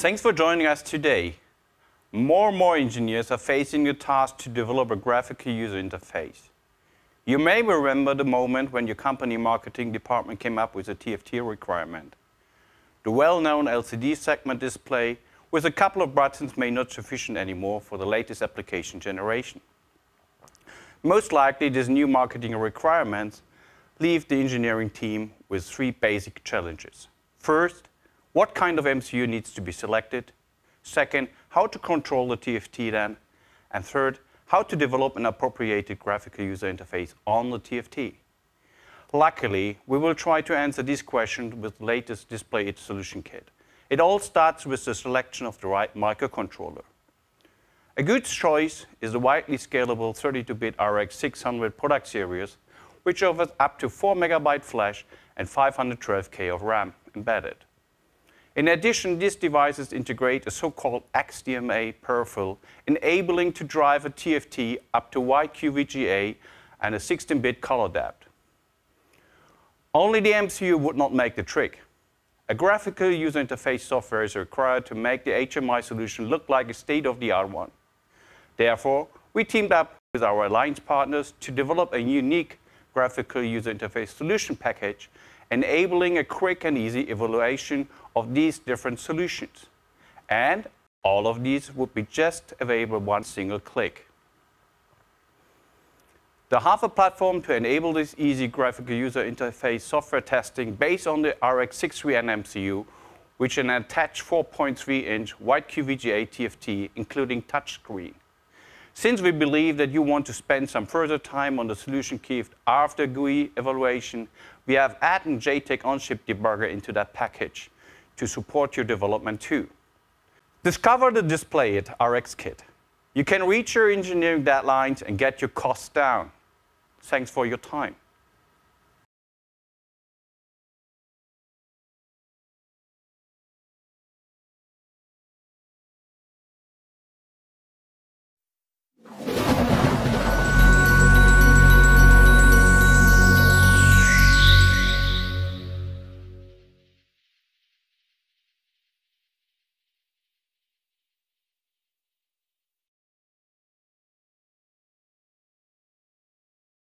Thanks for joining us today. More and more engineers are facing the task to develop a graphical user interface. You may remember the moment when your company marketing department came up with a TFT requirement. The well-known LCD segment display with a couple of buttons may not sufficient anymore for the latest application generation. Most likely, these new marketing requirements leave the engineering team with three basic challenges. First, what kind of MCU needs to be selected? Second, how to control the TFT then? And third, how to develop an appropriated graphical user interface on the TFT. Luckily, we will try to answer these questions with the latest Display It Solution Kit. It all starts with the selection of the right microcontroller. A good choice is the widely scalable 32-bit RX 600 product series, which offers up to 4 megabyte flash and 512K of RAM embedded. In addition, these devices integrate a so-called XDMA peripheral, enabling to drive a TFT up to wide QVGA and a 16-bit color depth. Only the MCU would not make the trick. A graphical user interface software is required to make the HMI solution look like a state-of-the-art one. Therefore, we teamed up with our alliance partners to develop a unique graphical user interface solution package, enabling a quick and easy evaluation of these different solutions. And all of these would be just available one single click. The Hardware platform to enable this easy graphical user interface software testing based on the RX63N MCU, which an attached 4.3-inch wide QVGA TFT, including touchscreen. Since we believe that you want to spend some further time on the solution kit after GUI evaluation, we have added JTAG on-chip debugger into that package to support your development too. Discover the Display It RX kit. You can reach your engineering deadlines and get your costs down. Thanks for your time.